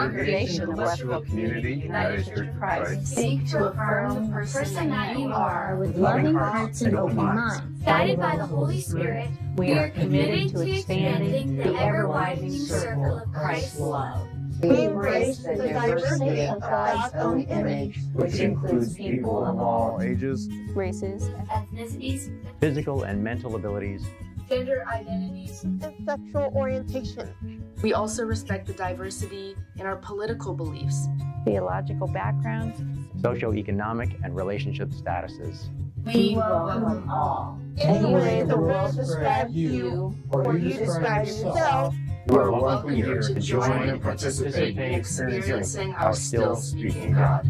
congregation of Westerville Community United Church of Christ seek to affirm the person that you are with loving hearts and open minds. Guided by the Holy Spirit, we are committed to expanding the ever-widening circle of Christ's love. We embrace the diversity of God's own image, which includes people of all ages, races, ethnicities, physical and mental abilities, gender identities, and sexual orientation. We also respect the diversity in our political beliefs, theological backgrounds, socioeconomic and relationship statuses. We welcome all. Any way the world describes you, or you describe yourself, you are welcome here to join and participate in experiencing our still speaking God.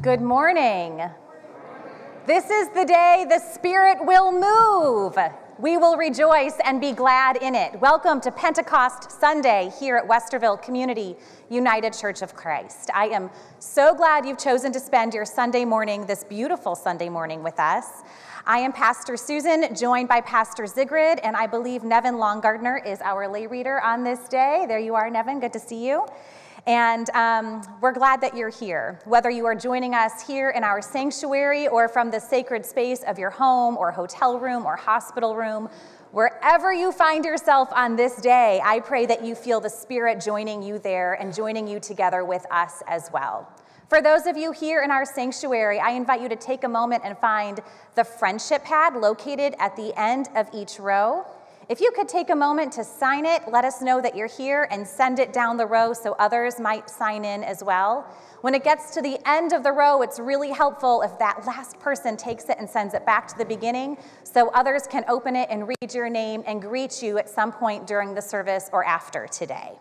Good morning. This is the day the Spirit will move. We will rejoice and be glad in it. Welcome to Pentecost Sunday here at Westerville Community United Church of Christ. I am so glad you've chosen to spend your Sunday morning, this beautiful Sunday morning, with us. I am Pastor Susan, joined by Pastor Sigrid, and I believe Nevin Longgardner is our lay reader on this day. There you are, Nevin. Good to see you. And um, we're glad that you're here. Whether you are joining us here in our sanctuary or from the sacred space of your home or hotel room or hospital room, wherever you find yourself on this day, I pray that you feel the Spirit joining you there and joining you together with us as well. For those of you here in our sanctuary, I invite you to take a moment and find the friendship pad located at the end of each row. If you could take a moment to sign it, let us know that you're here and send it down the row so others might sign in as well. When it gets to the end of the row, it's really helpful if that last person takes it and sends it back to the beginning so others can open it and read your name and greet you at some point during the service or after today.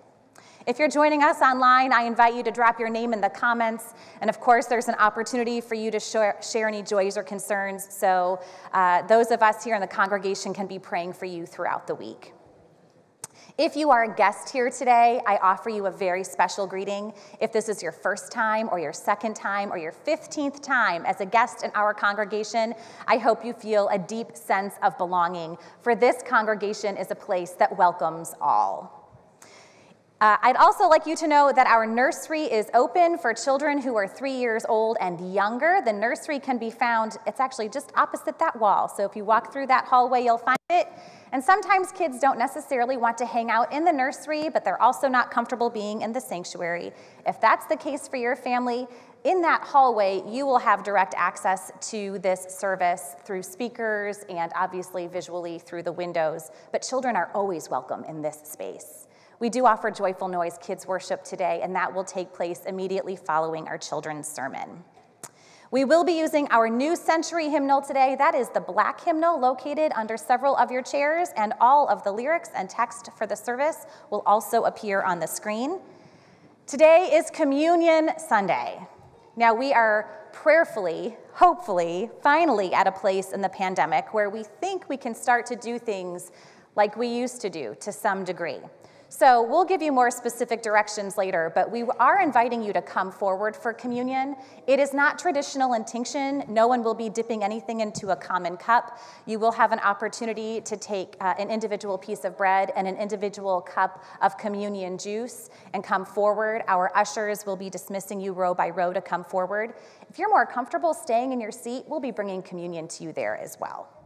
If you're joining us online, I invite you to drop your name in the comments. And of course, there's an opportunity for you to share, any joys or concerns. So uh, those of us here in the congregation can be praying for you throughout the week. If you are a guest here today, I offer you a very special greeting. If this is your first time, or your second time, or your 15th time as a guest in our congregation, I hope you feel a deep sense of belonging, for this congregation is a place that welcomes all. Uh, I'd also like you to know that our nursery is open for children who are three years old and younger. The nursery can be found, it's actually just opposite that wall. So if you walk through that hallway, you'll find it. And sometimes kids don't necessarily want to hang out in the nursery, but they're also not comfortable being in the sanctuary. If that's the case for your family, in that hallway, you will have direct access to this service through speakers and obviously visually through the windows. But children are always welcome in this space. We do offer Joyful Noise Kids Worship today, and that will take place immediately following our children's sermon. We will be using our new century hymnal today. That is the black hymnal located under several of your chairs, and all of the lyrics and text for the service will also appear on the screen. Today is Communion Sunday. Now, we are prayerfully, hopefully, finally at a place in the pandemic where we think we can start to do things like we used to do to some degree. So we'll give you more specific directions later, but we are inviting you to come forward for communion. It is not traditional intinction. No one will be dipping anything into a common cup. You will have an opportunity to take uh, an individual piece of bread and an individual cup of communion juice and come forward. Our ushers will be dismissing you row by row to come forward. If you're more comfortable staying in your seat, we'll be bringing communion to you there as well.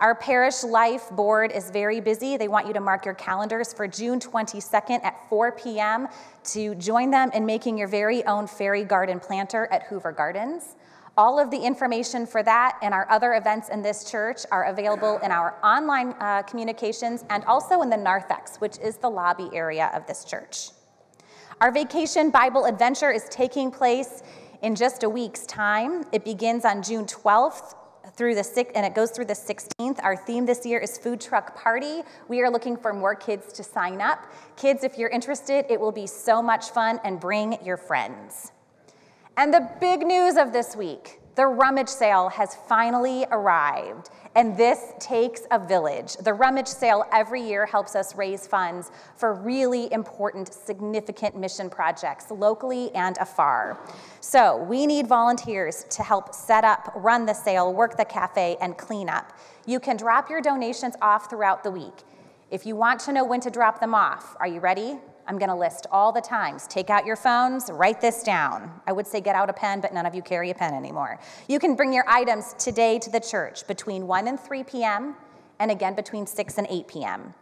Our parish life board is very busy. They want you to mark your calendars for June 22nd at 4 p.m. to join them in making your very own fairy garden planter at Hoover Gardens. All of the information for that and our other events in this church are available in our online uh, communications and also in the narthex, which is the lobby area of this church. Our vacation Bible adventure is taking place in just a week's time. It begins on June 12th through the sixth, and it goes through the 16th. Our theme this year is food truck party. We are looking for more kids to sign up. Kids, if you're interested, it will be so much fun and bring your friends. And the big news of this week, the rummage sale has finally arrived. And this takes a village. The rummage sale every year helps us raise funds for really important, significant mission projects locally and afar. So we need volunteers to help set up, run the sale, work the cafe, and clean up. You can drop your donations off throughout the week. If you want to know when to drop them off, are you ready? I'm going to list all the times. Take out your phones, write this down. I would say get out a pen, but none of you carry a pen anymore. You can bring your items today to the church between 1 and 3 p.m., and again between 6 and 8 p.m.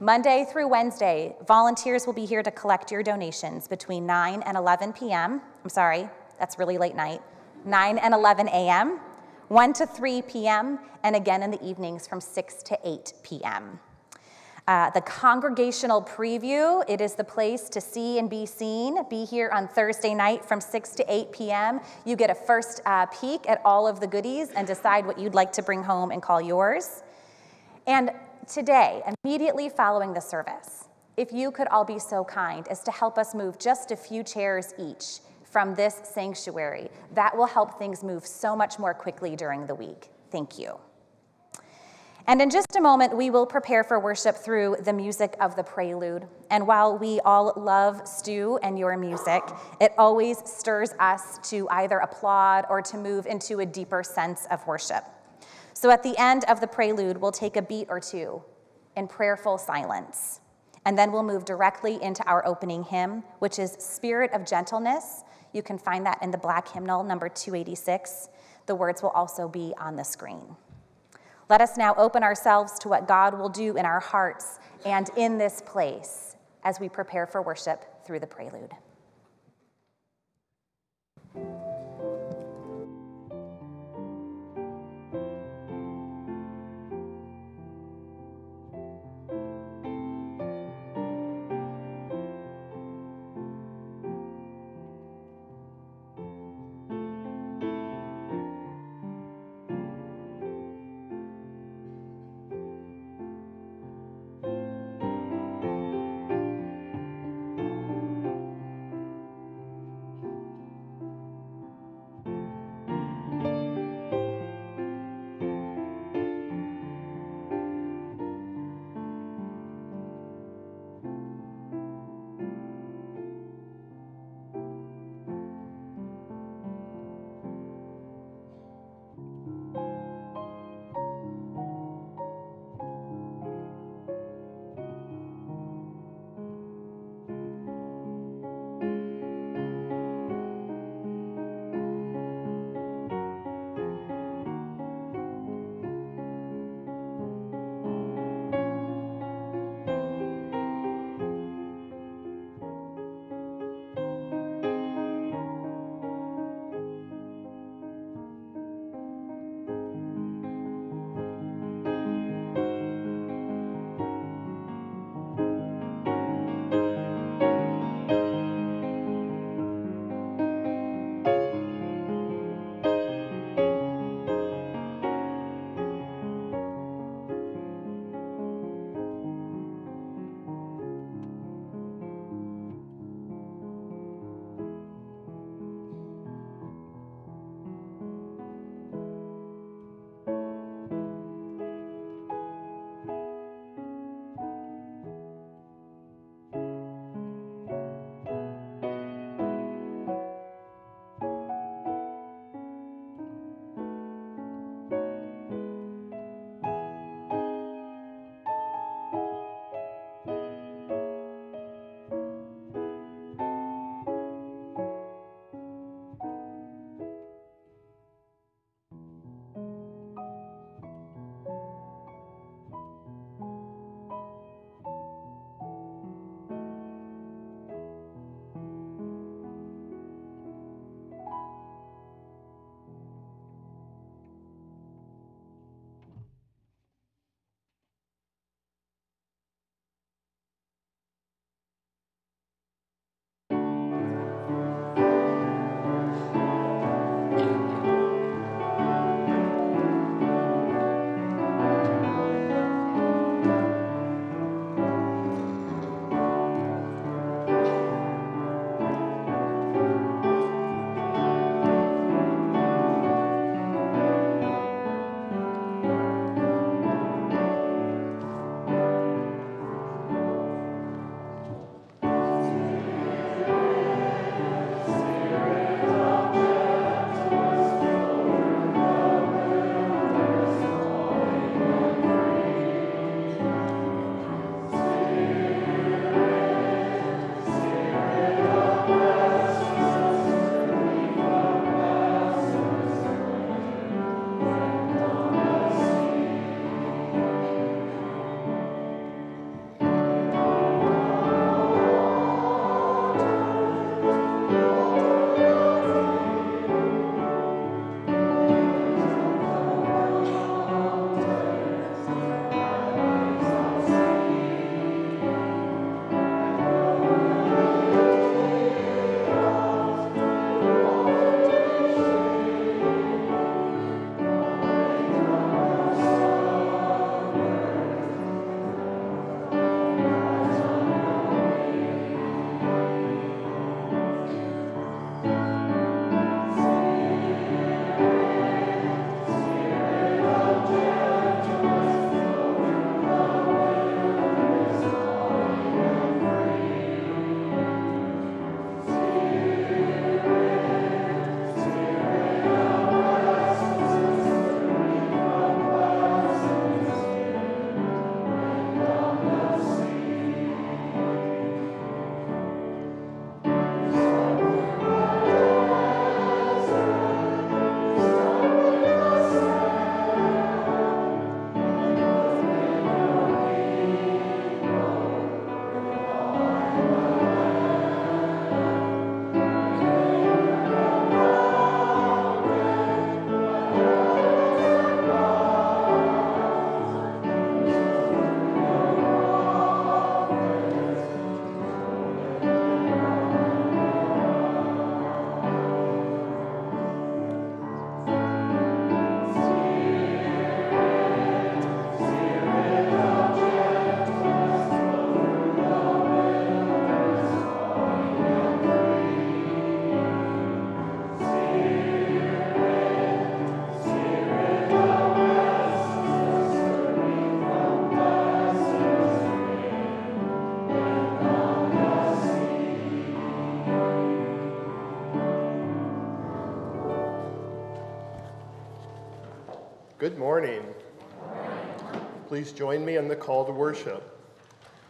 Monday through Wednesday, volunteers will be here to collect your donations between 9 and 11 p.m. I'm sorry, that's really late night. 9 and 11 a.m., 1 to 3 p.m., and again in the evenings from 6 to 8 p.m. Uh, the congregational preview, it is the place to see and be seen. Be here on Thursday night from 6 to 8 p.m. You get a first uh, peek at all of the goodies and decide what you'd like to bring home and call yours. And today, immediately following the service, if you could all be so kind as to help us move just a few chairs each from this sanctuary, that will help things move so much more quickly during the week. Thank you. And in just a moment, we will prepare for worship through the music of the prelude. And while we all love Stu and your music, it always stirs us to either applaud or to move into a deeper sense of worship. So at the end of the prelude, we'll take a beat or two in prayerful silence. And then we'll move directly into our opening hymn, which is Spirit of Gentleness. You can find that in the black hymnal, number 286. The words will also be on the screen. Let us now open ourselves to what God will do in our hearts and in this place as we prepare for worship through the prelude. Morning. Please join me in the call to worship.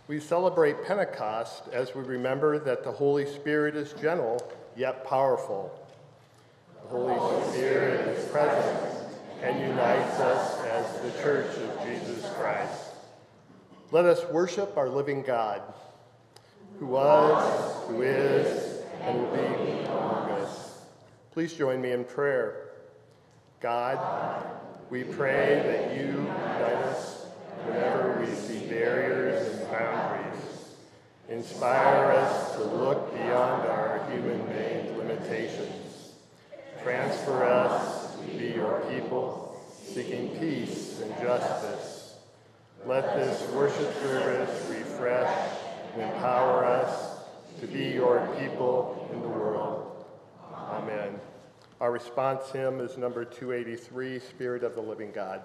We celebrate Pentecost as we remember that the Holy Spirit is gentle yet powerful. The Holy Spirit is present and unites us as the Church of Jesus Christ. Let us worship our living God, who was, who is, and will be among us. Please join me in prayer. God, we pray that you unite us whenever we see barriers and boundaries. Inspire us to look beyond our human-made limitations. Transfer us to be your people, seeking peace and justice. Let this worship service refresh and empower us to be your people in the world. Amen. Our response hymn is number 283, Spirit of the Living God.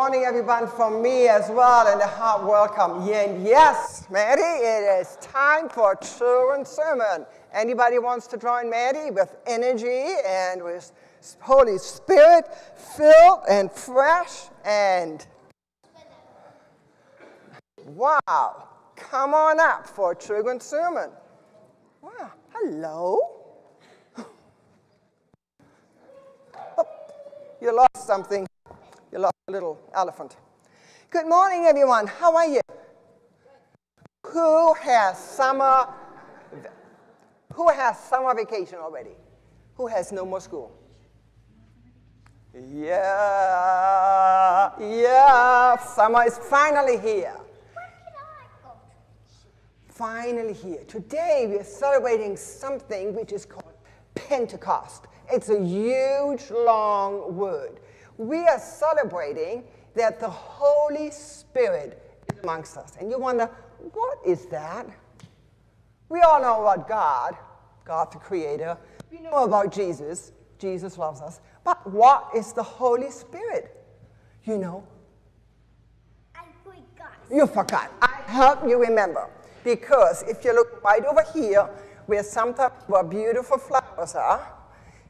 Morning, everyone, from me as well, and a hot welcome. And yes, Maddie, it is time for children's sermon. Anybody wants to join Maddie with energy and with Holy Spirit filled and fresh and wow, come on up for children's sermon. Wow, hello. Oh, you lost something. You lost a little elephant. Good morning, everyone. How are you? Who has summer? Who has summer vacation already? Who has no more school? Yeah, yeah. Summer is finally here. Finally here. Today we are celebrating something which is called Pentecost. It's a huge, long word we are celebrating that the Holy Spirit is amongst us. And you wonder, what is that? We all know about God, God the Creator. We know about Jesus. Jesus loves us. But what is the Holy Spirit? You know? I forgot. You forgot. I help you remember. Because if you look right over here, where sometimes where beautiful flowers are,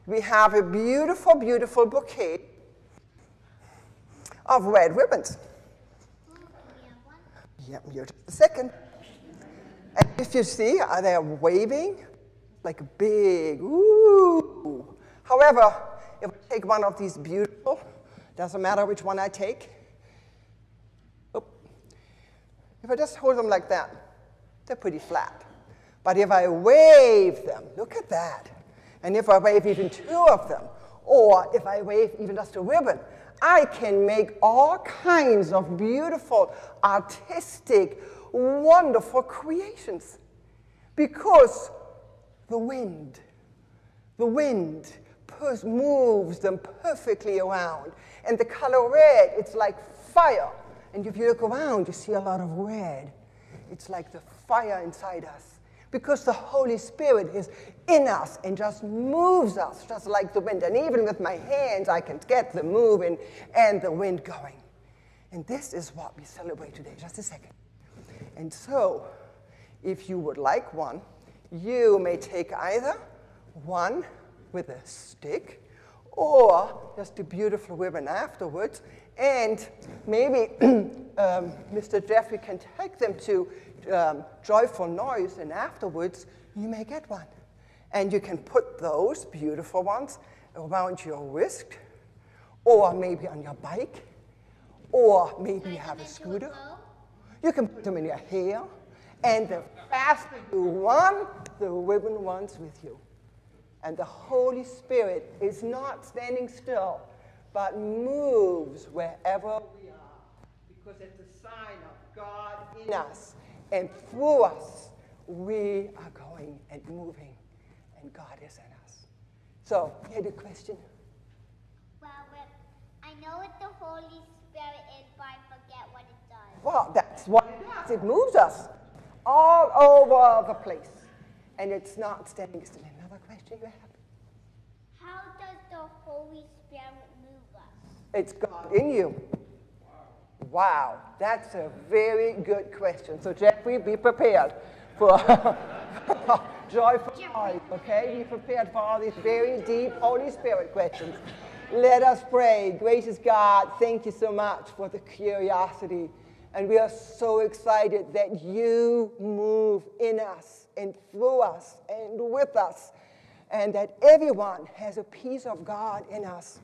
we have a beautiful, beautiful bouquet of red ribbons. Yep, you're just a second. And if you see, uh, are they waving like a big ooh. However, if I take one of these beautiful, doesn't matter which one I take. If I just hold them like that, they're pretty flat. But if I wave them, look at that. And if I wave even two of them, or if I wave even just a ribbon, I can make all kinds of beautiful, artistic, wonderful creations because the wind, the wind moves them perfectly around. And the color red, it's like fire. And if you look around, you see a lot of red. It's like the fire inside us because the Holy Spirit is in us and just moves us just like the wind. And even with my hands, I can get the moving and the wind going. And this is what we celebrate today. Just a second. And so, if you would like one, you may take either one with a stick or just a beautiful ribbon afterwards. And maybe um, Mr. Jeffrey can take them to um, Joyful Noise, and afterwards you may get one. And you can put those beautiful ones around your wrist, or maybe on your bike, or maybe you have a scooter. You can put them in your hair, and the faster you run, the ribbon runs with you. And the Holy Spirit is not standing still, but moves wherever we are. Because it's a sign of God in us and through us, we are going and moving, and God is in us. So, you had a question? Well, I know what the Holy Spirit is, but I forget what it does. Well, that's what it does. It moves us all over the place. And it's not standing still. Another question you have? How does the Holy Spirit move us? It's God in you. Wow, that's a very good question. So, Jeffrey, be prepared for joyful life, okay? Be prepared for all these very deep Holy Spirit questions. Let us pray. Gracious God, thank you so much for the curiosity. And we are so excited that you move in us and through us and with us, and that everyone has a piece of God in us,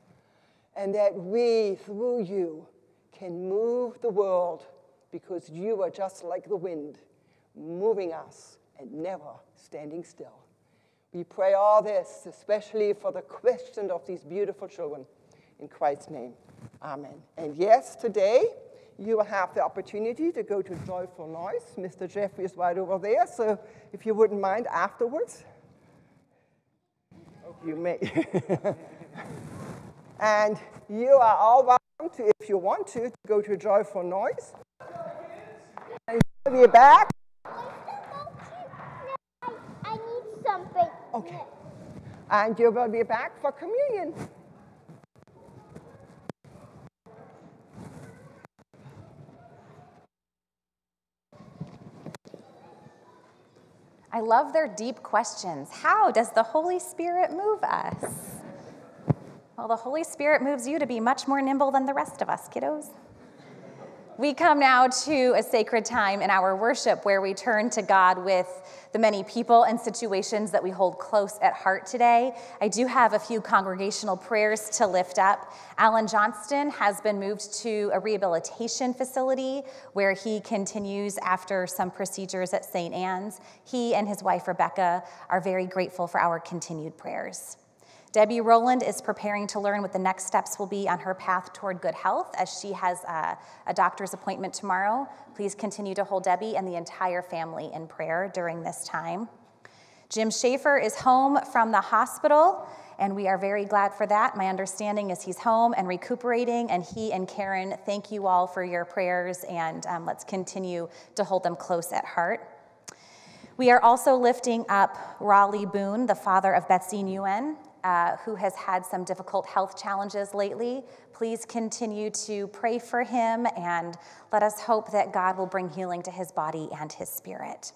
and that we, through you, can move the world because you are just like the wind, moving us and never standing still. We pray all this, especially for the question of these beautiful children. In Christ's name, amen. And yes, today you will have the opportunity to go to Joyful Noise. Mr. Jeffrey is right over there, so if you wouldn't mind afterwards, you may. and you are all welcome to, if you want to, to go to Joyful Noise. And you'll be back. I need something. Okay. And you will be back for communion. I love their deep questions. How does the Holy Spirit move us? Well, the Holy Spirit moves you to be much more nimble than the rest of us, kiddos. We come now to a sacred time in our worship where we turn to God with the many people and situations that we hold close at heart today. I do have a few congregational prayers to lift up. Alan Johnston has been moved to a rehabilitation facility where he continues after some procedures at St. Anne's. He and his wife, Rebecca, are very grateful for our continued prayers. Debbie Rowland is preparing to learn what the next steps will be on her path toward good health as she has a, a, doctor's appointment tomorrow. Please continue to hold Debbie and the entire family in prayer during this time. Jim Schaefer is home from the hospital, and we are very glad for that. My understanding is he's home and recuperating, and he and Karen, thank you all for your prayers, and um, let's continue to hold them close at heart. We are also lifting up Raleigh Boone, the father of Betsy Nguyen, uh, who has had some difficult health challenges lately. Please continue to pray for him and let us hope that God will bring healing to his body and his spirit.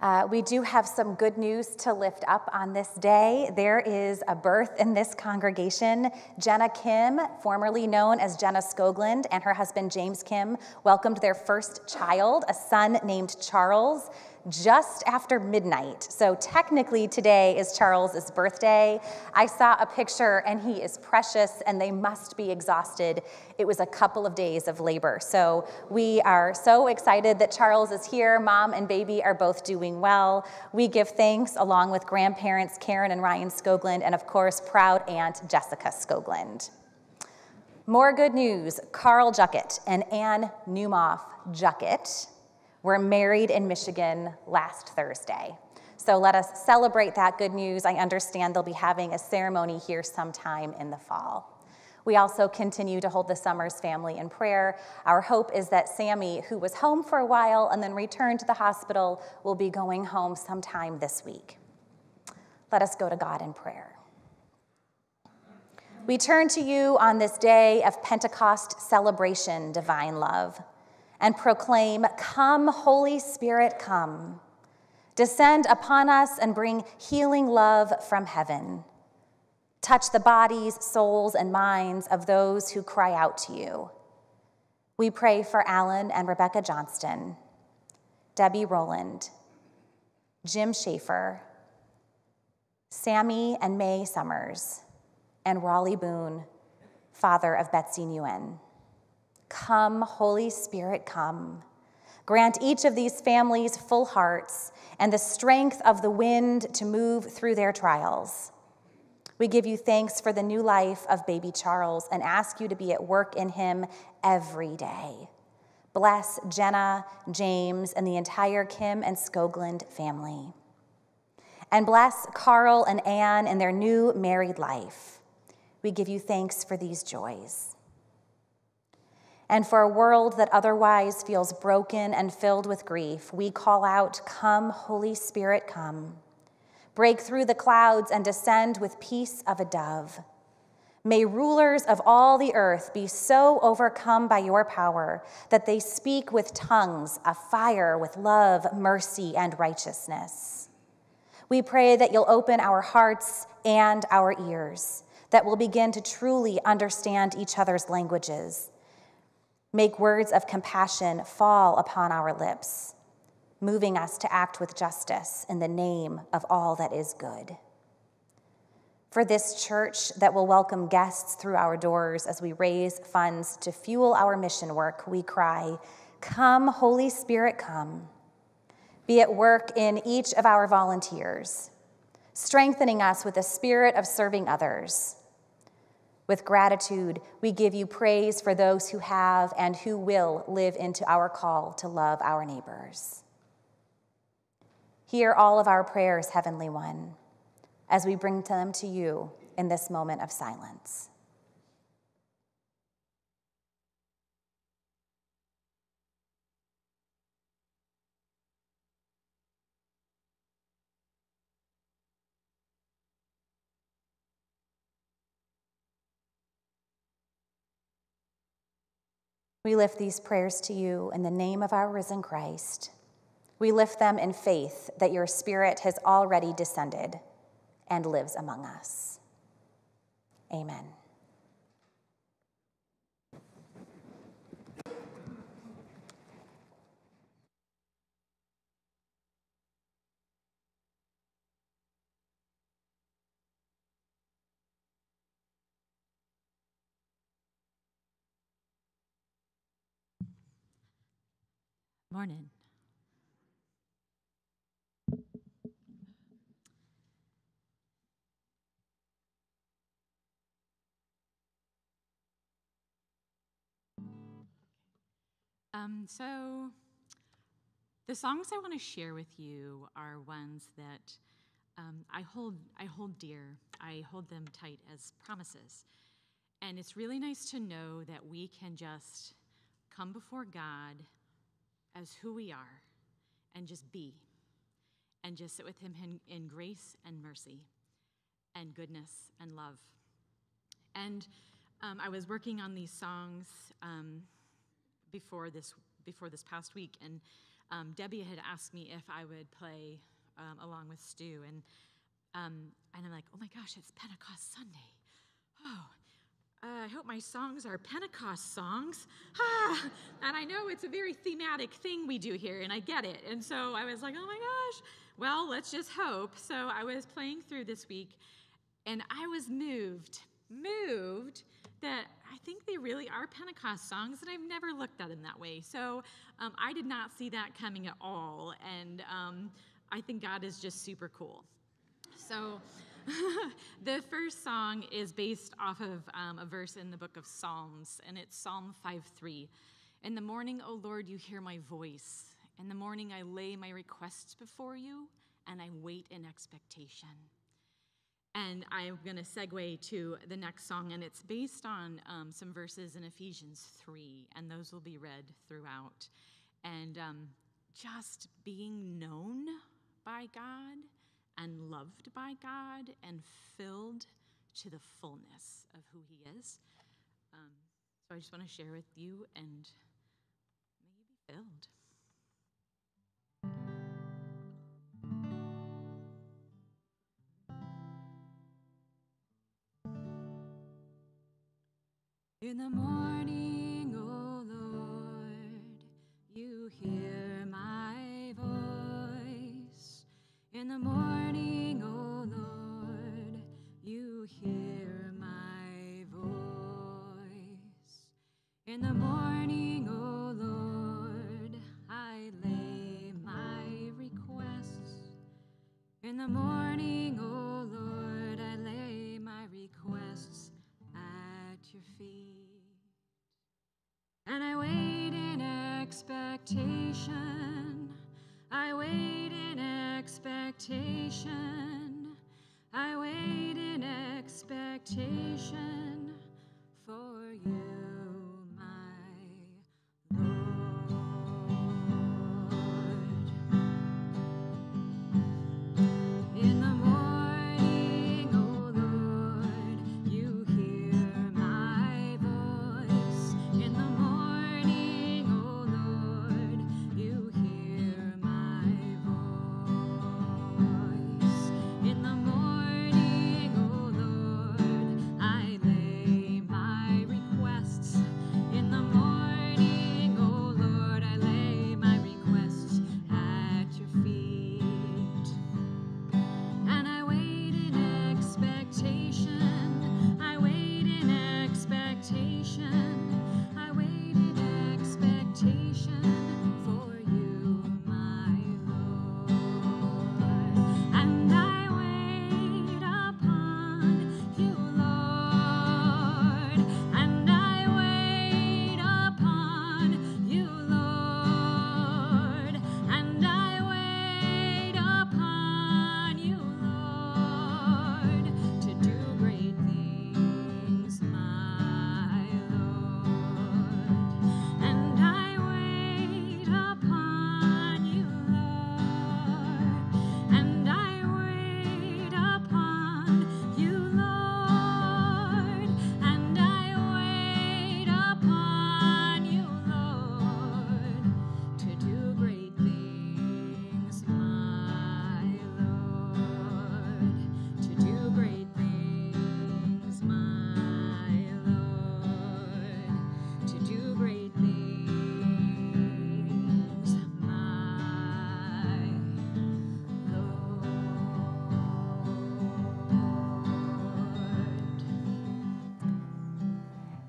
Uh, we do have some good news to lift up on this day. There is a birth in this congregation. Jenna Kim, formerly known as Jenna Skoglund, and her husband James Kim welcomed their first child, a son named Charles just after midnight. So technically today is Charles's birthday. I saw a picture and he is precious and they must be exhausted. It was a couple of days of labor. So we are so excited that Charles is here. Mom and baby are both doing well. We give thanks along with grandparents Karen and Ryan Skoglund and of course proud aunt Jessica Skoglund. More good news, Carl Juckett and Ann Newmoff Juckett were married in Michigan last Thursday. So let us celebrate that good news. I understand they'll be having a ceremony here sometime in the fall. We also continue to hold the Summers family in prayer. Our hope is that Sammy, who was home for a while and then returned to the hospital, will be going home sometime this week. Let us go to God in prayer. We turn to you on this day of Pentecost celebration, divine love, and proclaim, Come, Holy Spirit, come. Descend upon us and bring healing love from heaven. Touch the bodies, souls, and minds of those who cry out to you. We pray for Alan and Rebecca Johnston, Debbie Rowland, Jim Schaefer, Sammy and May Summers and Raleigh Boone, father of Betsy Nguyen. Come, Holy Spirit, come. Grant each of these families full hearts and the strength of the wind to move through their trials. We give you thanks for the new life of baby Charles and ask you to be at work in him every day. Bless Jenna, James, and the entire Kim and Skoglund family. And bless Carl and Anne and their new married life. We give you thanks for these joys. And for a world that otherwise feels broken and filled with grief, we call out, Come, Holy Spirit, come. Break through the clouds and descend with peace of a dove. May rulers of all the earth be so overcome by your power that they speak with tongues afire with love, mercy, and righteousness. We pray that you'll open our hearts and our ears that we'll begin to truly understand each other's languages. Make words of compassion fall upon our lips, moving us to act with justice in the name of all that is good. For this church that will welcome guests through our doors as we raise funds to fuel our mission work, we cry, Come, Holy Spirit, come. Be at work in each of our volunteers strengthening us with a spirit of serving others. With gratitude, we give you praise for those who have and who will live into our call to love our neighbors. Hear all of our prayers, Heavenly One, as we bring them to you in this moment of silence. We lift these prayers to you in the name of our risen Christ. We lift them in faith that your Spirit has already descended and lives among us. Amen. Morning. Um, so, the songs I want to share with you are ones that um, I hold I hold dear. I hold them tight as promises, and it's really nice to know that we can just come before God as who we are and just be and just sit with Him in, in grace and mercy and goodness and love. And um, I was working on these songs um, before this before this past week, and um, Debbie had asked me if I would play um, along with Stu, and um, and I'm like, oh my gosh, it's Pentecost Sunday. Oh, uh, I hope my songs are Pentecost songs. Ah, and I know it's a very thematic thing we do here, and I get it. And so I was like, oh my gosh, well, let's just hope. So I was playing through this week, and I was moved, moved that I think they really are Pentecost songs, and I've never looked at them that way. So um, I did not see that coming at all, and um, I think God is just super cool. So. the first song is based off of um, a verse in the book of Psalms, and it's Psalm 5:3. In the morning, O Lord, you hear my voice. In the morning, I lay my requests before you, and I wait in expectation. And I'm going to segue to the next song, and it's based on um, some verses in Ephesians 3, and those will be read throughout. And um, just being known by God and loved by God and filled to the fullness of who He is. Um, so I just want to share with you and may you be filled. In the morning, O oh Lord, you hear my voice. In the morning, journey.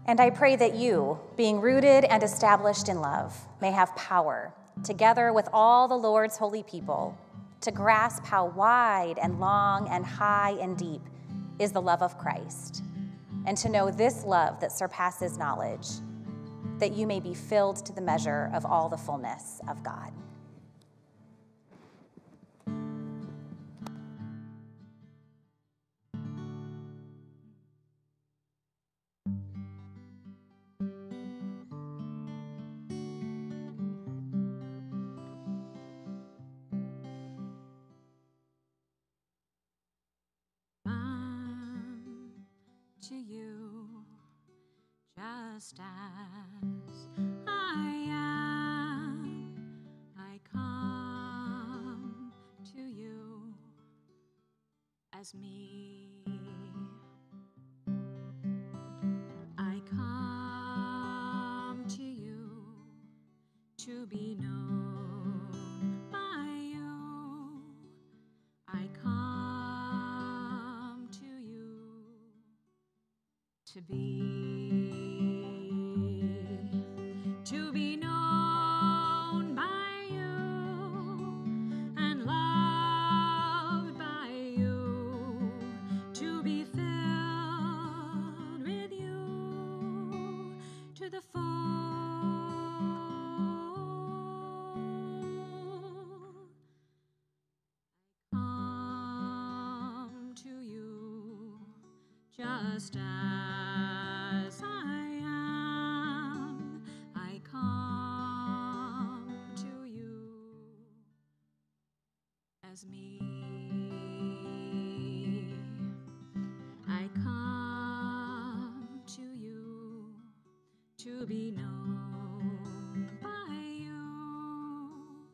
And I pray that you, being rooted and established in love, may have power, together with all the Lord's holy people, to grasp how wide and long and high and deep is the love of Christ, and to know this love that surpasses knowledge, that you may be filled to the measure of all the fullness of God. be. To be known by you.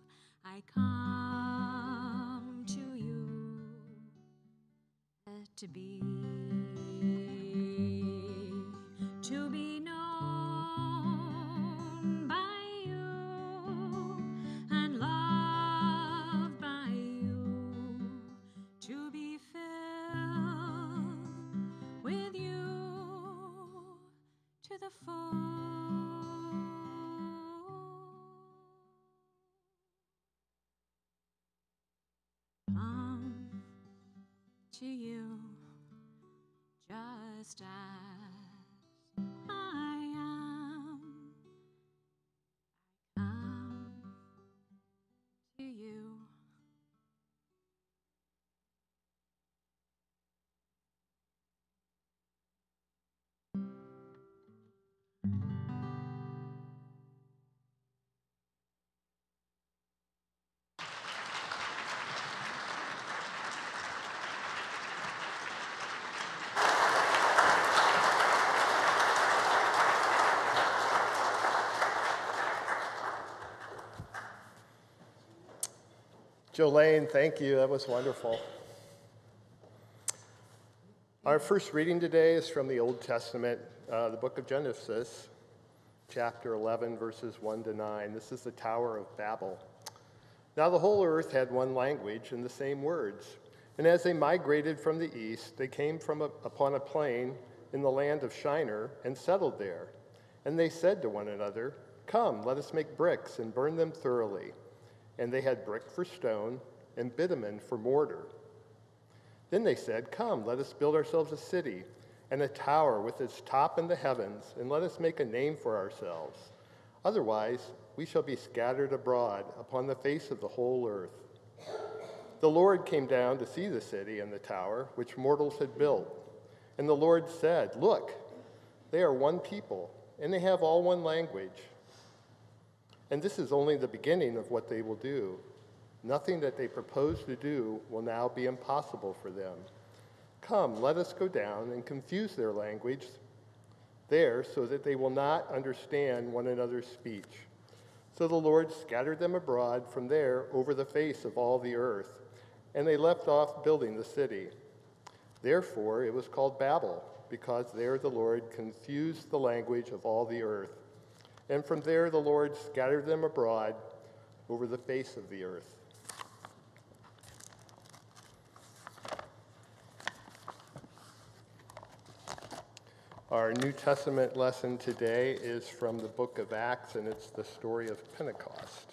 I come to you to be to you just as Jolene, thank you. That was wonderful. Our first reading today is from the Old Testament, uh, the book of Genesis, chapter 11, verses 1 to 9. This is the Tower of Babel. Now the whole earth had one language and the same words. And as they migrated from the east, they came from a, upon a plain in the land of Shinar and settled there. And they said to one another, Come, let us make bricks and burn them thoroughly. And they had brick for stone and bitumen for mortar. Then they said, Come, let us build ourselves a city and a tower with its top in the heavens, and let us make a name for ourselves. Otherwise, we shall be scattered abroad upon the face of the whole earth. The Lord came down to see the city and the tower which mortals had built. And the Lord said, Look, they are one people, and they have all one language. And this is only the beginning of what they will do. Nothing that they propose to do will now be impossible for them. Come, let us go down and confuse their language there so that they will not understand one another's speech. So the Lord scattered them abroad from there over the face of all the earth, and they left off building the city. Therefore, it was called Babel, because there the Lord confused the language of all the earth. And from there the Lord scattered them abroad over the face of the earth. Our New Testament lesson today is from the book of Acts, and it's the story of Pentecost.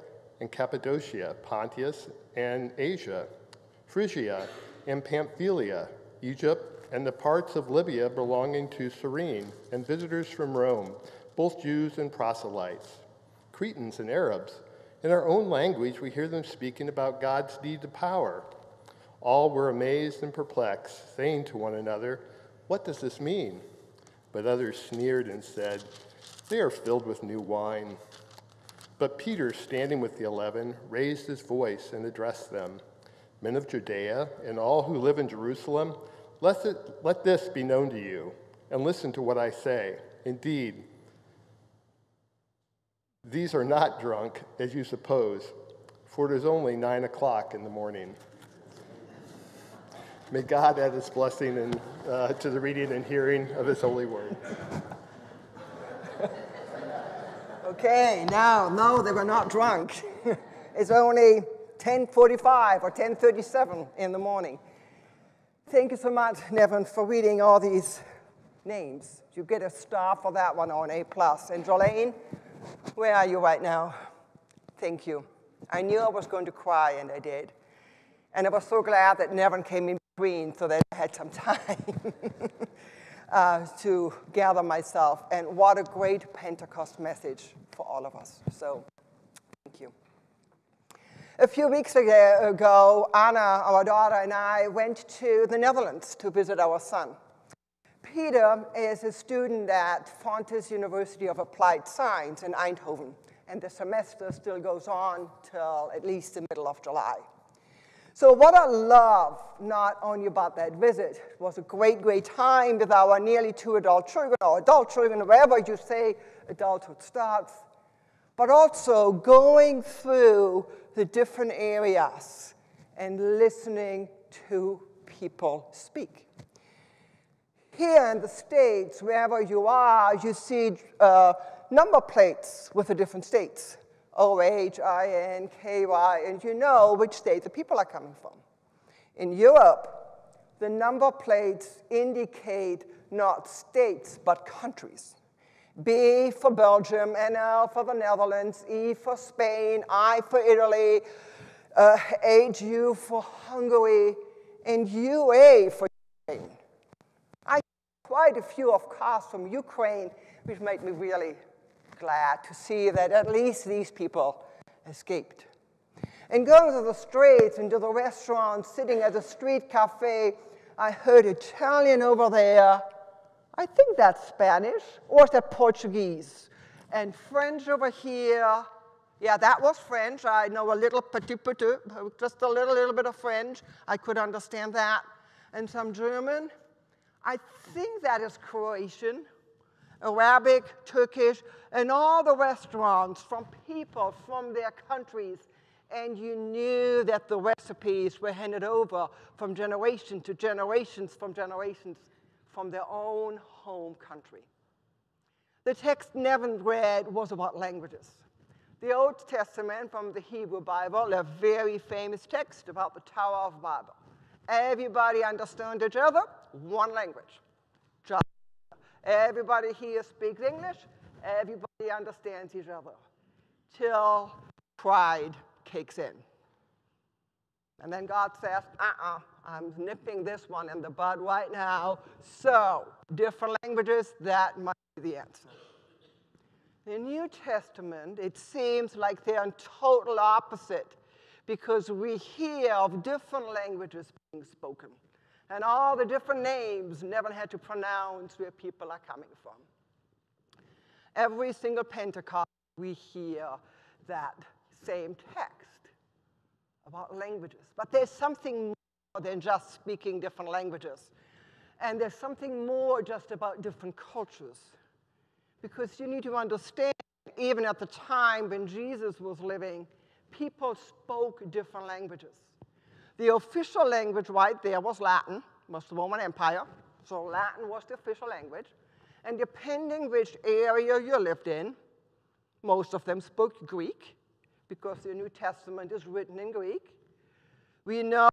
and Cappadocia, Pontus and Asia, Phrygia and Pamphylia, Egypt, and the parts of Libya belonging to Cyrene, and visitors from Rome, both Jews and proselytes, Cretans and Arabs. In our own language, we hear them speaking about God's deeds of power. All were amazed and perplexed, saying to one another, What does this mean? But others sneered and said, They are filled with new wine. But Peter, standing with the eleven, raised his voice and addressed them Men of Judea and all who live in Jerusalem, let, it, let this be known to you, and listen to what I say. Indeed, these are not drunk, as you suppose, for it is only nine o'clock in the morning. May God add his blessing and, uh, to the reading and hearing of his holy word. Okay, now, no, they were not drunk. it's only 10.45 or 10.37 in the morning. Thank you so much, Nevin, for reading all these names. You get a star for that one on A+. plus. And Jolene, where are you right now? Thank you. I knew I was going to cry, and I did. And I was so glad that Nevin came in between so that I had some time uh, to gather myself. And what a great Pentecost message for all of us. So, thank you. A few weeks ago, Anna, our daughter, and I went to the Netherlands to visit our son. Peter is a student at Fontys University of Applied Science in Eindhoven, and the semester still goes on till at least the middle of July. So what I love, not only about that visit, was a great, great time with our nearly two adult children, or adult children, wherever you say adulthood starts, but also going through the different areas and listening to people speak. Here in the States, wherever you are, you see uh, number plates with the different states. O-H-I-N-K-Y, and you know which state the people are coming from. In Europe, the number plates indicate not states, but countries. B for Belgium, NL for the Netherlands, E for Spain, I for Italy, uh, HU for Hungary, and UA for Ukraine. I quite a few of cars from Ukraine, which made me really glad to see that at least these people escaped. And going to the streets and to the restaurants, sitting at the street cafe, I heard Italian over there. I think that's Spanish, or is that Portuguese? And French over here. Yeah, that was French. I know a little petit petit, just a little, little bit of French. I could understand that. And some German. I think that is Croatian. Arabic, Turkish, and all the restaurants from people from their countries. And you knew that the recipes were handed over from generation to generations, from generations, from their own home country. The text Nevin read was about languages. The Old Testament from the Hebrew Bible, a very famous text about the Tower of Babel. Everybody understood each other, one language. Everybody here speaks English. Everybody understands each other. Till pride kicks in. And then God says, uh-uh, I'm nipping this one in the bud right now. So, different languages, that might be the answer. The New Testament, it seems like they're in total opposite because we hear of different languages being spoken and all the different names Nevin had to pronounce where people are coming from. Every single Pentecost, we hear that same text about languages. But there's something more than just speaking different languages. And there's something more just about different cultures. Because you need to understand, even at the time when Jesus was living, people spoke different languages. The official language right there was Latin, was the Roman Empire, so Latin was the official language. And depending which area you lived in, most of them spoke Greek, because the New Testament is written in Greek. We know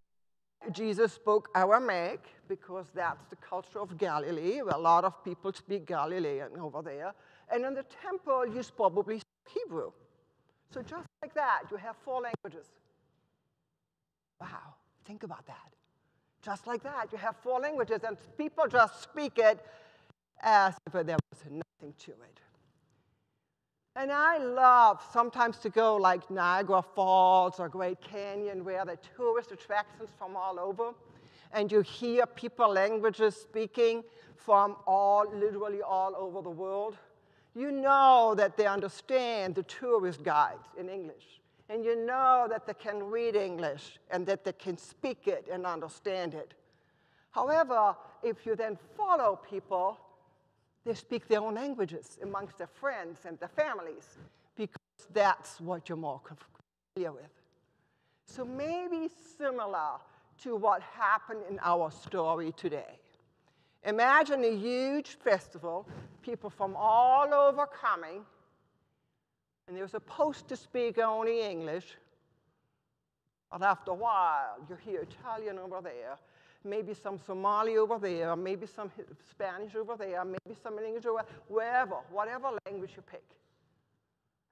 Jesus spoke Aramaic, because that's the culture of Galilee, where a lot of people speak Galilean over there. And in the temple, you probably spoke Hebrew. So just like that, you have four languages. Wow, think about that. Just like that, you have four languages, and people just speak it as if there was nothing to it. And I love sometimes to go like Niagara Falls or Great Canyon, where the tourist attractions from all over, and you hear people languages speaking from all, literally all over the world. You know that they understand the tourist guides in English and you know that they can read English and that they can speak it and understand it. However, if you then follow people, They speak their own languages amongst their friends and their families because that's what you're more familiar with. So maybe similar to what happened in our story today. Imagine a huge festival, people from all over coming, and they're supposed to speak only English. But after a while, you hear Italian over there, maybe some Somali over there, maybe some Spanish over there, maybe some English over wherever, whatever language you pick.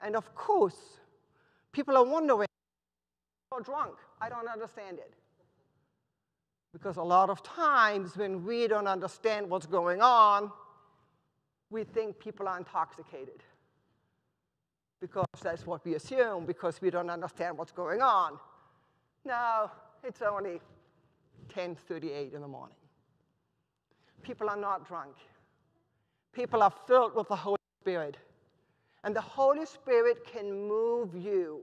And of course, people are wondering, you're drunk. I don't understand it. Because a lot of times when we don't understand what's going on, we think people are intoxicated. Because that's what we assume, because we don't understand what's going on. No, it's only 10:38 in the morning. People are not drunk. People are filled with the Holy Spirit. And the Holy Spirit can move you,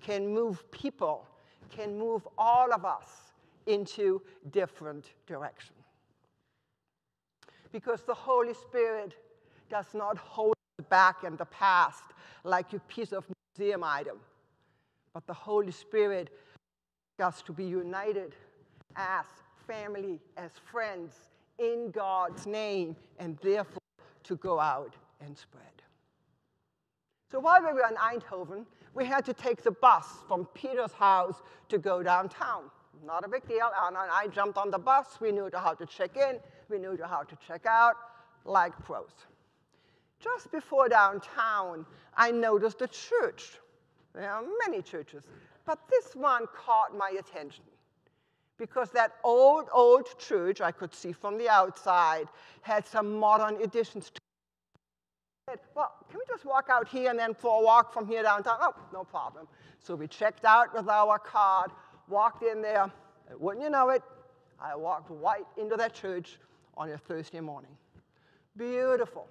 can move people, can move all of us into different direction. Because the Holy Spirit does not hold back in the past like a piece of museum item, but the Holy Spirit us to be united as family, as friends, in God's name, and therefore to go out and spread. So while we were in Eindhoven, we had to take the bus from Peter's house to go downtown. Not a big deal. And I jumped on the bus. We knew how to check in. We knew how to check out, like pros. Just before downtown, I noticed a church. There are many churches, but this one caught my attention because that old, old church I could see from the outside had some modern additions to it. Well, can we just walk out here and then for a walk from here downtown? Oh, no problem. So we checked out with our card, walked in there, wouldn't you know it, I walked right into that church on a Thursday morning. Beautiful,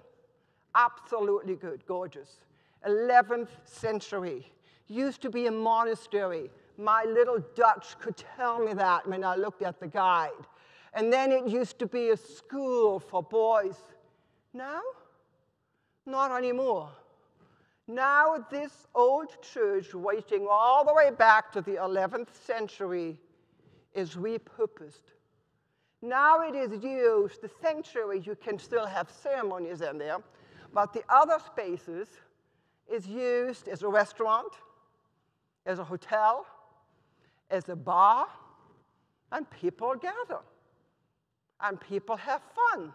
absolutely good, gorgeous. 11th century, used to be a monastery. My little Dutch could tell me that when I looked at the guide. And then it used to be a school for boys. Now, not anymore. Now, this old church, reaching all the way back to the 11th century, is repurposed. Now it is used, the sanctuary, you can still have ceremonies in there, but the other spaces is used as a restaurant, as a hotel, as a bar, and people gather. And people have fun.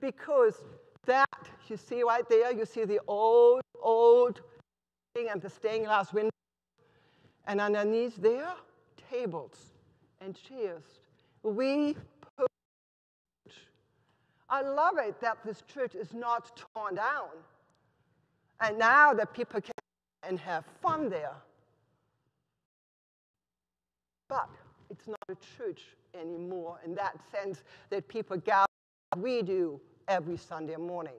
Because that, you see right there, you see the old, old thing and the stained glass window. And underneath there, tables and chairs. We. I love it that this church is not torn down. And now that people can and have fun there. But it's not a church anymore in that sense that people gather we do every Sunday morning.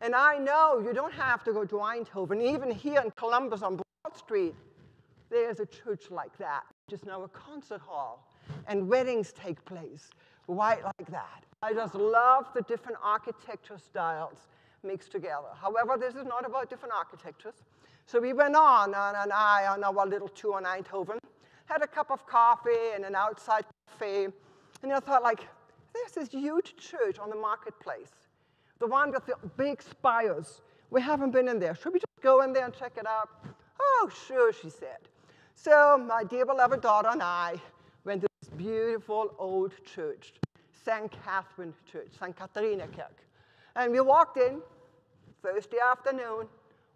And I know you don't have to go to Eindhoven. Even here in Columbus on Broad Street, there's a church like that, is now a concert hall. And weddings take place right like that. I just love the different architecture styles mixed together. However, this is not about different architectures. So we went on, and I, on our little tour in Eindhoven, had a cup of coffee in an outside cafe, and I thought, like, there's this huge church on the marketplace, the one with the big spires. We haven't been in there. Should we just go in there and check it out? Oh, sure, she said. So my dear beloved daughter and I beautiful old church, St. Catherine Church, St. Katharina Kirk. And we walked in Thursday afternoon,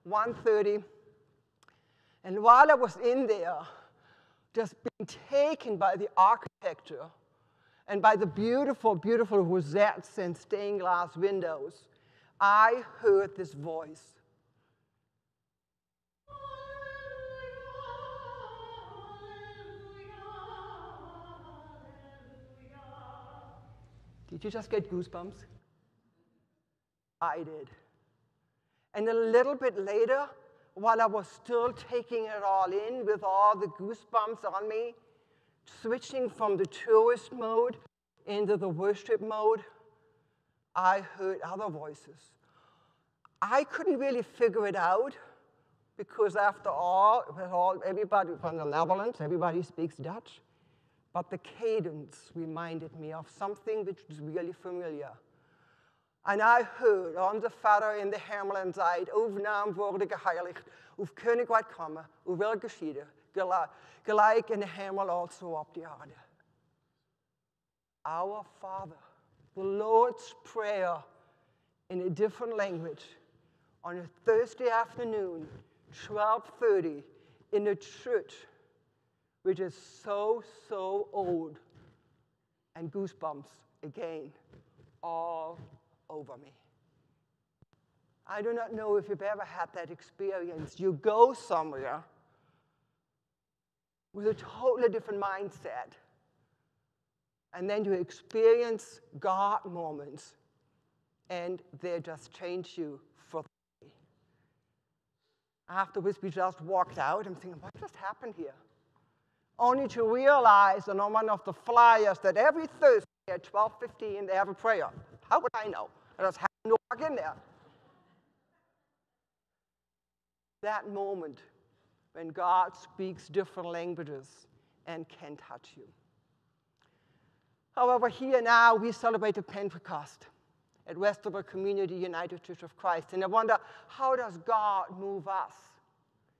1.30. And while I was in there, just being taken by the architecture and by the beautiful, beautiful rosettes and stained glass windows, I heard this voice. Did you just get goosebumps? I did. And a little bit later, while I was still taking it all in with all the goosebumps on me, switching from the tourist mode into the worship mode, I heard other voices. I couldn't really figure it out because after all, all everybody from the Netherlands, everybody speaks Dutch. But the cadence reminded me of something which was really familiar. En I heard, onze Vader in de hemelen zei, uw naam worden geheiligd, uw koninkrijk komen, uw wil geschieden, gelijk in de hemel also op de aarde. Our Father, the Lord's Prayer in a different language on a Thursday afternoon, 12:30 in a church which is so so old and goosebumps again all over me. I do not know if you've ever had that experience. You go somewhere with a totally different mindset, and then you experience God moments, and they just change you for the day. Afterwards, we just walked out. I'm thinking, what just happened here? Only to realize on one of the flyers that every Thursday at 12:15 they have a prayer. How would I know? I just happened to walk in there. That moment when God speaks different languages and can touch you. However, here now we celebrate the Pentecost at Westerville Community United Church of Christ. And I wonder, how does God move us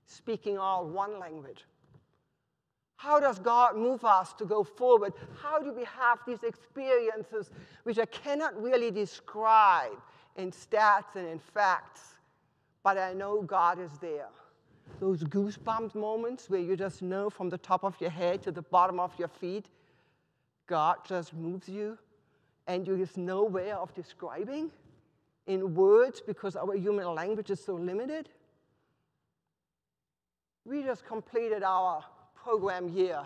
speaking all one language? How does God move us to go forward? How do we have these experiences which I cannot really describe in stats and in facts, but I know God is there? Those goosebumps moments where you just know from the top of your head to the bottom of your feet, God just moves you and you have no way of describing in words because our human language is so limited. We just completed our program year,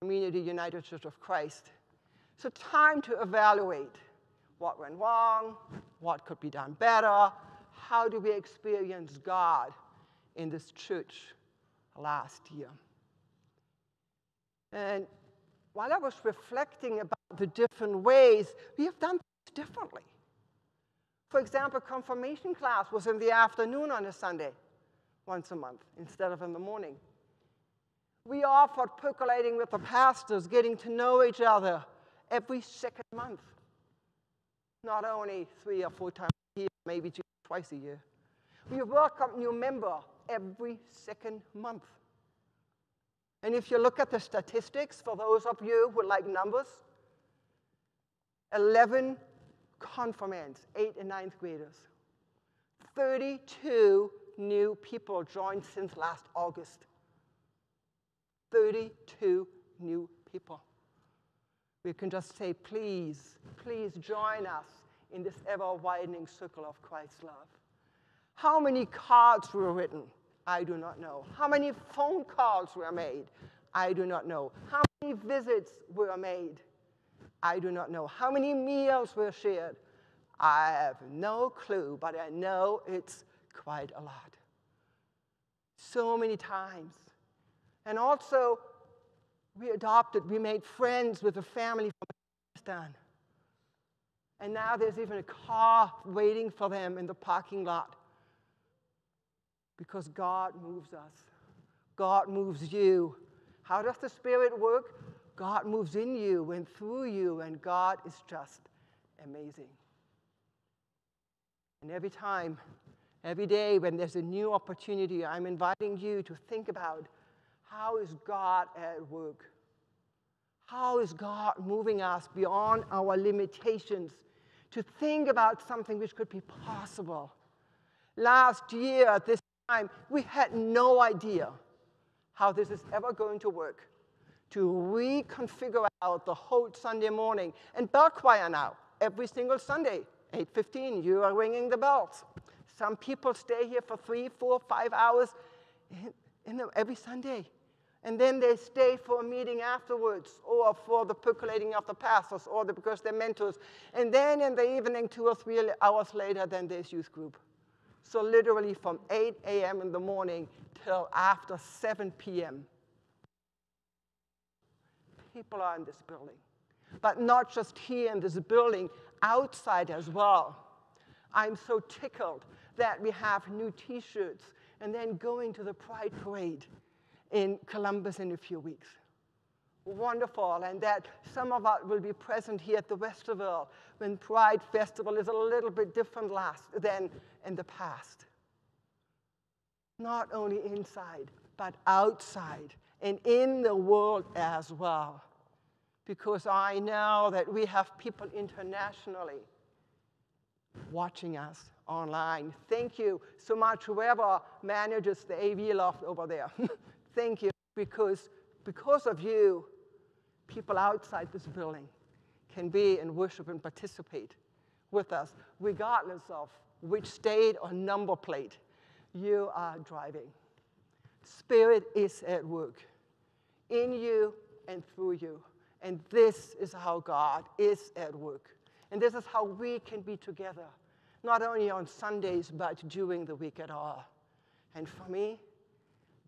Community United Church of Christ. So, time to evaluate what went wrong, what could be done better, how do we experience God in this church last year. And while I was reflecting about the different ways, we have done things differently. For example, confirmation class was in the afternoon on a Sunday, once a month, instead of in the morning. We offered percolating with the pastors, getting to know each other every second month. Not only three or four times a year, maybe twice a year. We welcome new member every second month. And if you look at the statistics, for those of you who like numbers, 11 confirmands, 8th and ninth graders. 32 new people joined since last August. 32 new people. We can just say, please, please join us in this ever widening circle of Christ's love. How many cards were written? I do not know. How many phone calls were made? I do not know. How many visits were made? I do not know. How many meals were shared? I have no clue, but I know it's quite a lot. So many times. And also, we adopted, we made friends with a family from Pakistan. And now there's even a car waiting for them in the parking lot because God moves us. God moves you. How does the Spirit work? God moves in you and through you, and God is just amazing. And every time, every day when there's a new opportunity, I'm inviting you to think about how is God at work? How is God moving us beyond our limitations to think about something which could be possible? Last year at this time, we had no idea how this is ever going to work to reconfigure out the whole Sunday morning. And bell choir now, every single Sunday, 8.15, you are ringing the bells. Some people stay here for three, four, five hours in, in the, every Sunday. And then they stay for a meeting afterwards, or for the percolating of the pastors, or the, because they're mentors. And then in the evening, two or three hours later, then there's youth group. So literally from 8 a.m. in the morning till after 7 p.m. People are in this building. But not just here in this building, outside as well. I'm so tickled that we have new t shirts and then going to the Pride Parade in Columbus in a few weeks. Wonderful, and that some of us will be present here at the Westerville when Pride Festival is a little bit different last than in the past. Not only inside, but outside and in the world as well. Because I know that we have people internationally watching us online. Thank you so much, whoever manages the AV loft over there. Thank you, because because of you, people outside this building can be and worship and participate with us, regardless of which state or number plate you are driving. Spirit is at work in you and through you. And this is how God is at work. And this is how we can be together, not only on Sundays, but during the week at all. And for me,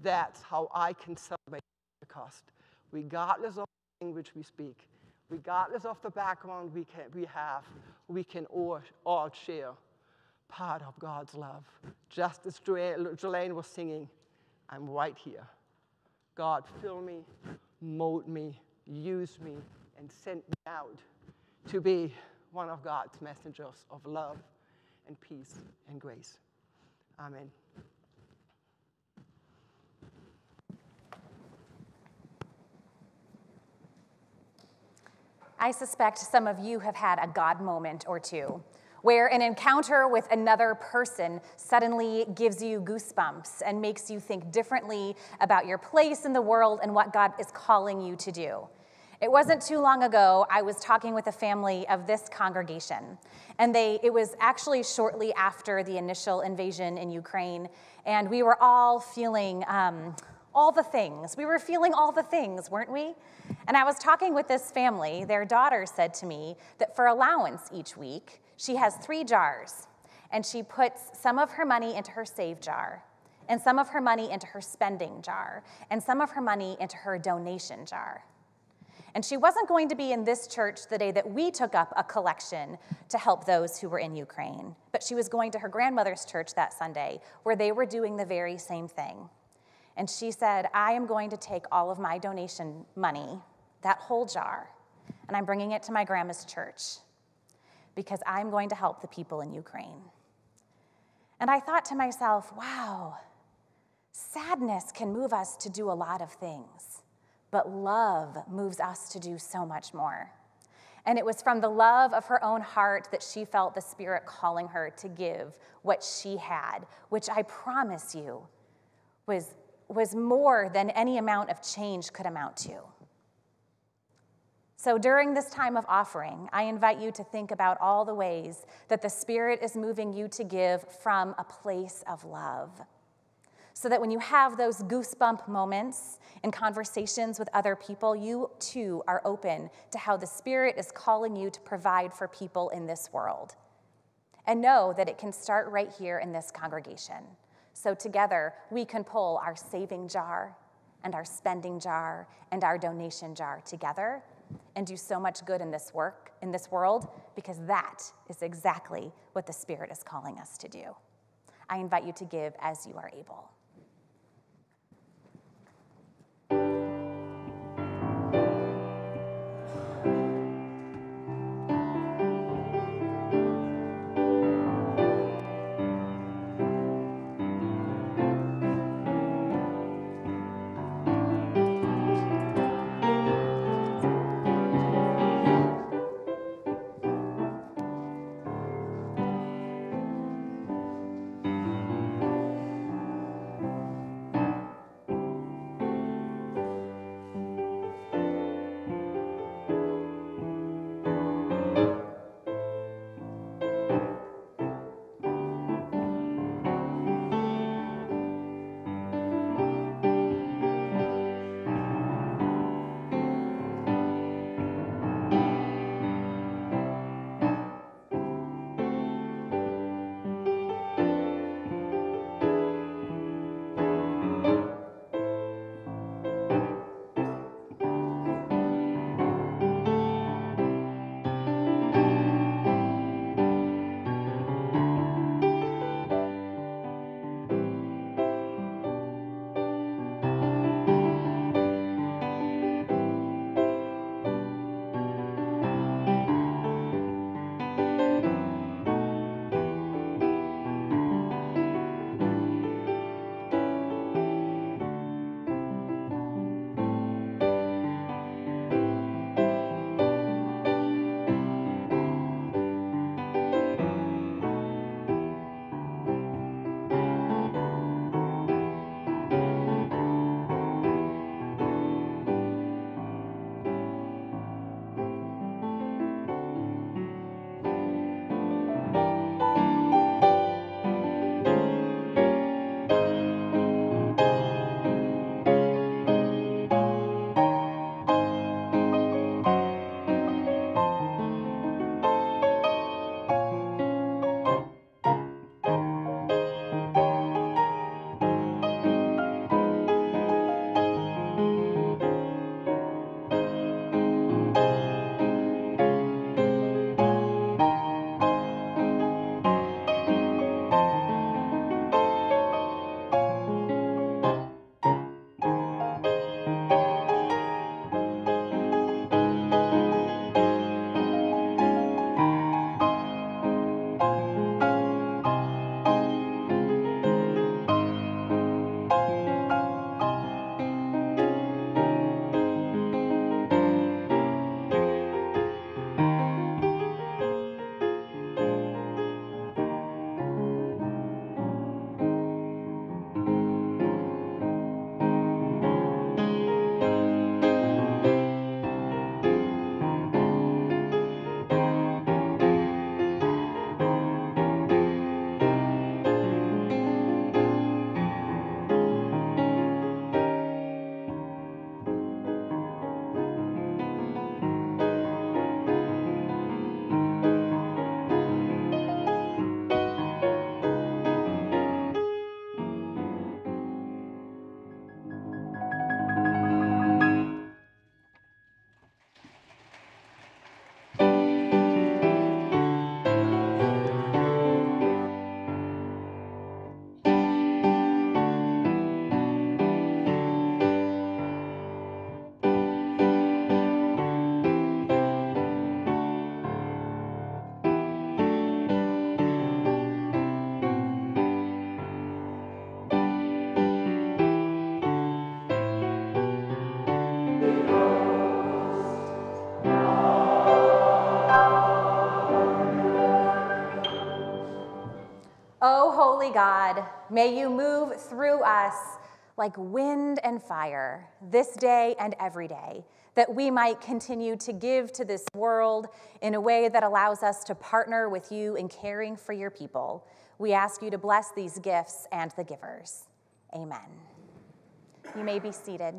that's how I can celebrate Pentecost, regardless of the language we speak, regardless of the background we, can, we have, we can all, all share part of God's love. Just as Jolene was singing, I'm right here. God, fill me, mold me, use me, and send me out to be one of God's messengers of love and peace and grace. Amen. I suspect some of you have had a God moment or two where an encounter with another person suddenly gives you goosebumps and makes you think differently about your place in the world and what God is calling you to do. It wasn't too long ago, I was talking with a family of this congregation, and they, it was actually shortly after the initial invasion in Ukraine, and we were all feeling um, all the things. We were feeling all the things, weren't we? And I was talking with this family. Their daughter said to me that for allowance each week, she has three jars, and she puts some of her money into her save jar, and some of her money into her spending jar, and some of her money into her donation jar. And she wasn't going to be in this church the day that we took up a collection to help those who were in Ukraine, but she was going to her grandmother's church that Sunday where they were doing the very same thing. And she said, I am going to take all of my donation money, that whole jar, and I'm bringing it to my grandma's church because I'm going to help the people in Ukraine. And I thought to myself, wow, sadness can move us to do a lot of things, but love moves us to do so much more. And it was from the love of her own heart that she felt the Spirit calling her to give what she had, which I promise you was, was more than any amount of change could amount to. So during this time of offering, I invite you to think about all the ways that the Spirit is moving you to give from a place of love. So that when you have those goosebump moments in conversations with other people, you too are open to how the Spirit is calling you to provide for people in this world. And know that it can start right here in this congregation. So together, we can pull our saving jar and our spending jar and our donation jar together and do so much good in this work, in this world, because that is exactly what the Spirit is calling us to do. I invite you to give as you are able. God, may you move through us like wind and fire this day and every day, that we might continue to give to this world in a way that allows us to partner with you in caring for your people. We ask you to bless these gifts and the givers. Amen. You may be seated.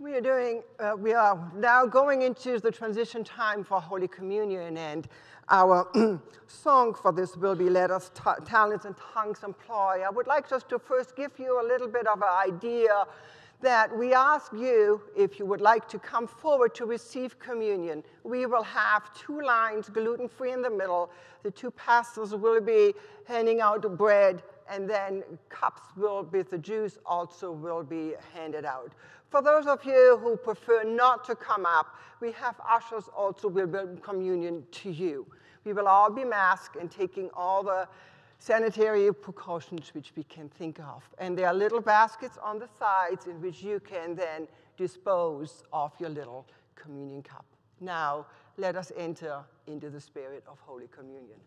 We are doing, uh, we are now going into the transition time for Holy Communion, and our song for this will be Let Us Talents and Tongues Employ. I would like just to first give you a little bit of an idea that we ask you if you would like to come forward to receive communion. We will have two lines, gluten free in the middle. The two pastors will be handing out bread, and then cups will, with the juice also will be handed out. For those of you who prefer not to come up, we have ushers also will bring communion to you. We will all be masked and taking all the sanitary precautions which we can think of. And there are little baskets on the sides in which you can then dispose of your little communion cup. Now, let us enter into the spirit of Holy Communion.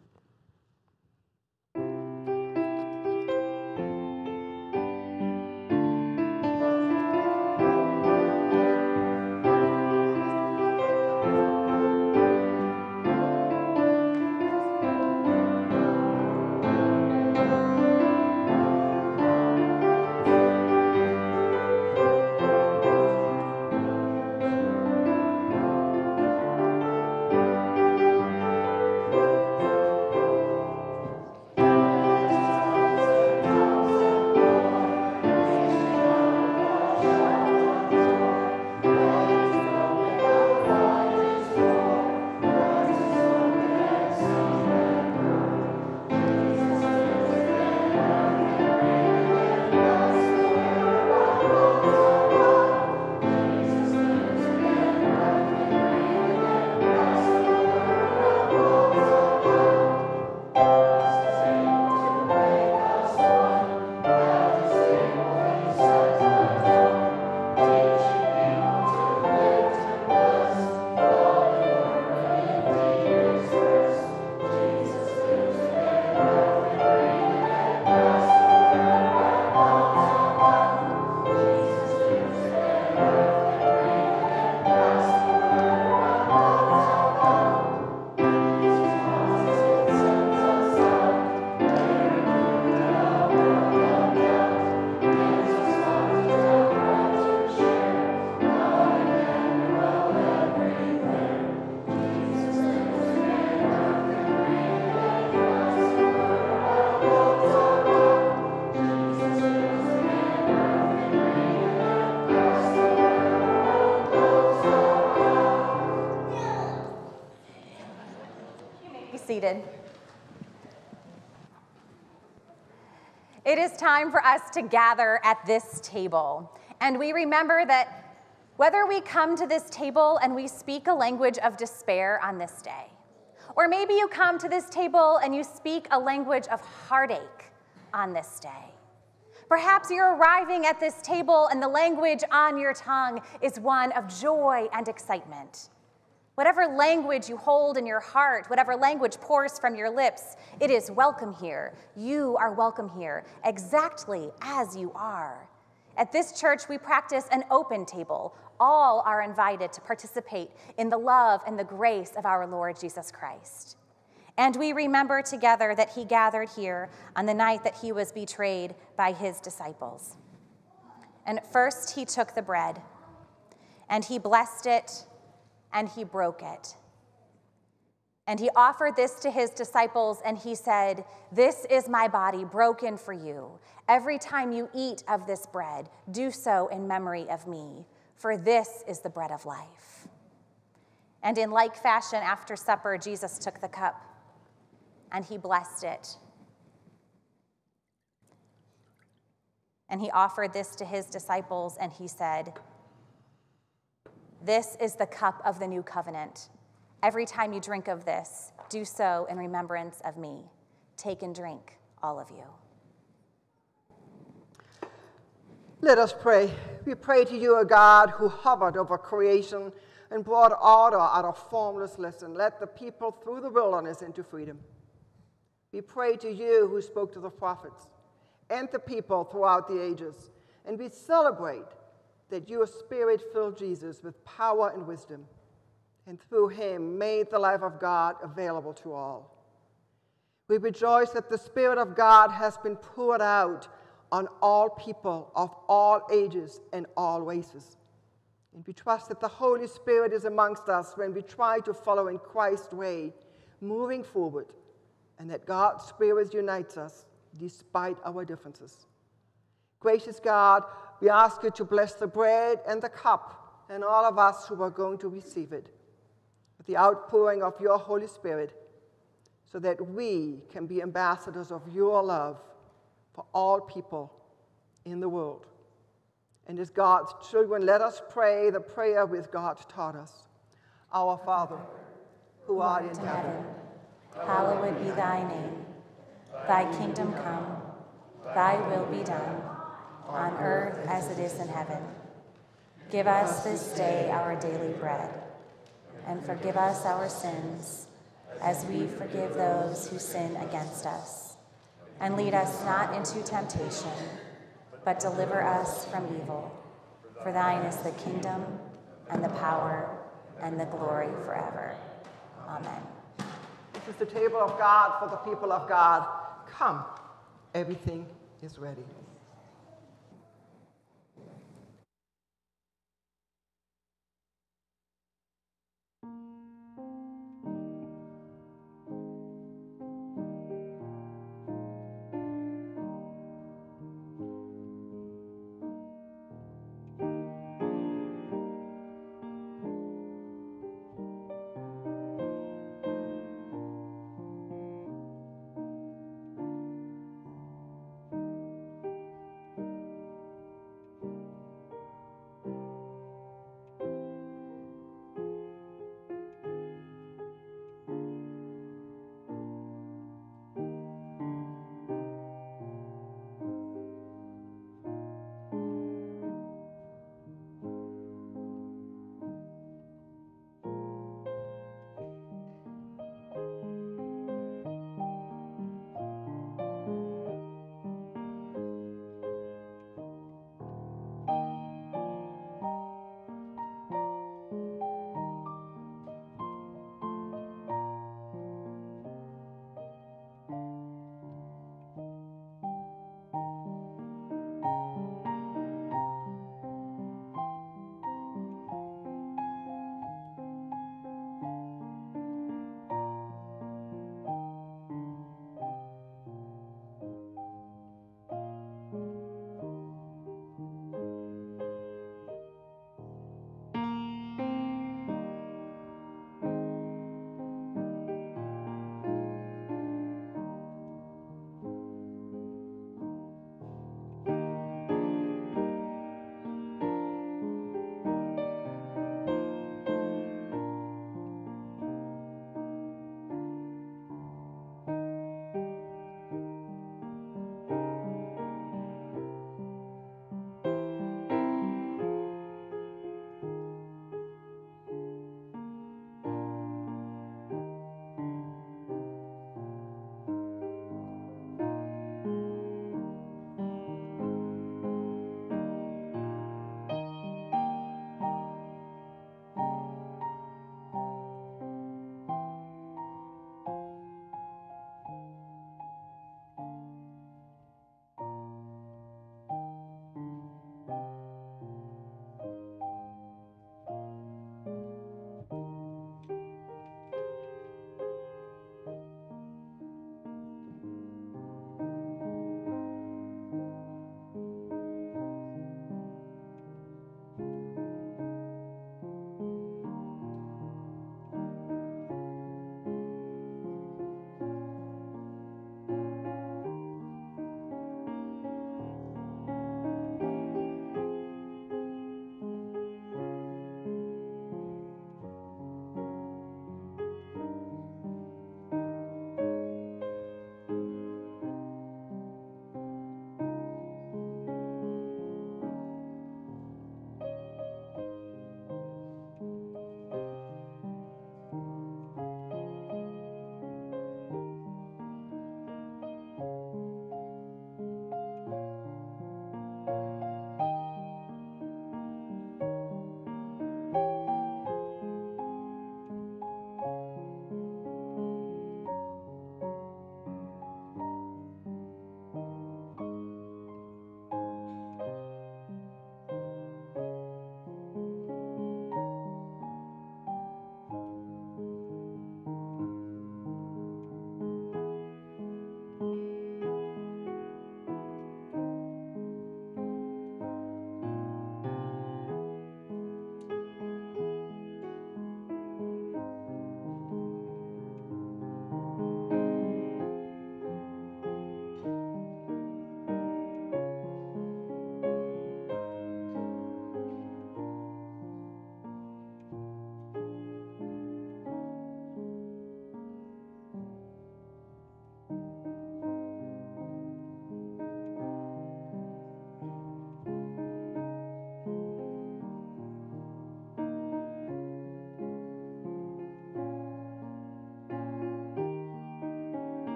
Time for us to gather at this table. And we remember that whether we come to this table and we speak a language of despair on this day, or maybe you come to this table and you speak a language of heartache on this day. Perhaps you're arriving at this table and the language on your tongue is one of joy and excitement. Whatever language you hold in your heart, whatever language pours from your lips, it is welcome here. You are welcome here, exactly as you are. At this church, we practice an open table. All are invited to participate in the love and the grace of our Lord Jesus Christ. And we remember together that he gathered here on the night that he was betrayed by his disciples. And first, he took the bread and he blessed it and he broke it. And he offered this to his disciples, and he said, This is my body broken for you. Every time you eat of this bread, do so in memory of me, for this is the bread of life. And in like fashion, after supper, Jesus took the cup and he blessed it. And he offered this to his disciples, and he said, this is the cup of the new covenant. Every time you drink of this, do so in remembrance of me. Take and drink, all of you. Let us pray. We pray to you, O God, who hovered over creation and brought order out of formlessness and led the people through the wilderness into freedom. We pray to you who spoke to the prophets and the people throughout the ages, and we celebrate that your spirit filled Jesus with power and wisdom, and through him made the life of God available to all. We rejoice that the Spirit of God has been poured out on all people of all ages and all races. And we trust that the Holy Spirit is amongst us when we try to follow in Christ's way, moving forward, and that God's Spirit unites us despite our differences. Gracious God, we ask you to bless the bread and the cup and all of us who are going to receive it with the outpouring of your Holy Spirit so that we can be ambassadors of your love for all people in the world. And as God's children, let us pray the prayer which God taught us. Our Father, who art in heaven, hallowed be thy name. Thy kingdom come, thy will be done, on earth as it is in heaven. Give us this day our daily bread, and forgive us our sins, as we forgive those who sin against us. And lead us not into temptation, but deliver us from evil. For thine is the kingdom, and the power, and the glory forever. Amen. This is the table of God for the people of God. Come, everything is ready.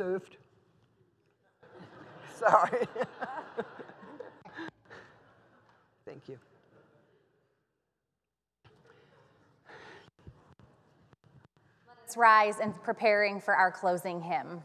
Served. Sorry. Thank you. Let's rise in preparing for our closing hymn.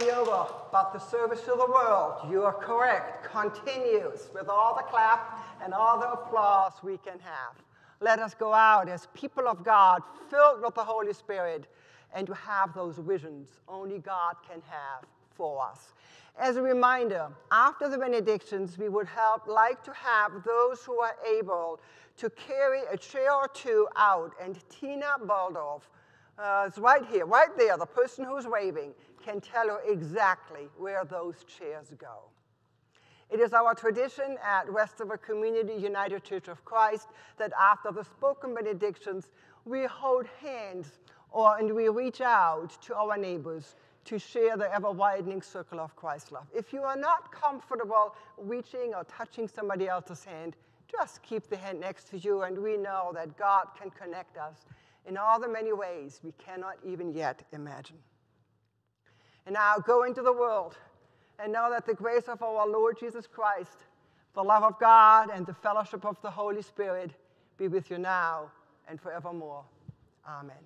Be over, but the service to the world, you are correct, continues with all the clap and all the applause we can have. Let us go out as people of God, filled with the Holy Spirit, and to have those visions only God can have for us. As a reminder, after the benedictions, we would help like to have those who are able to carry a chair or two out, and Tina Baldorf uh, is right here, right there, the person who's waving can tell you exactly where those chairs go. It is our tradition at Westerville Community United Church of Christ that after the spoken benedictions, we hold hands or, and we reach out to our neighbors to share the ever widening circle of Christ's love. If you are not comfortable reaching or touching somebody else's hand, just keep the hand next to you, and we know that God can connect us in all the many ways we cannot even yet imagine. And now go into the world and know that the grace of our Lord Jesus Christ, the love of God, and the fellowship of the Holy Spirit be with you now and forevermore. Amen.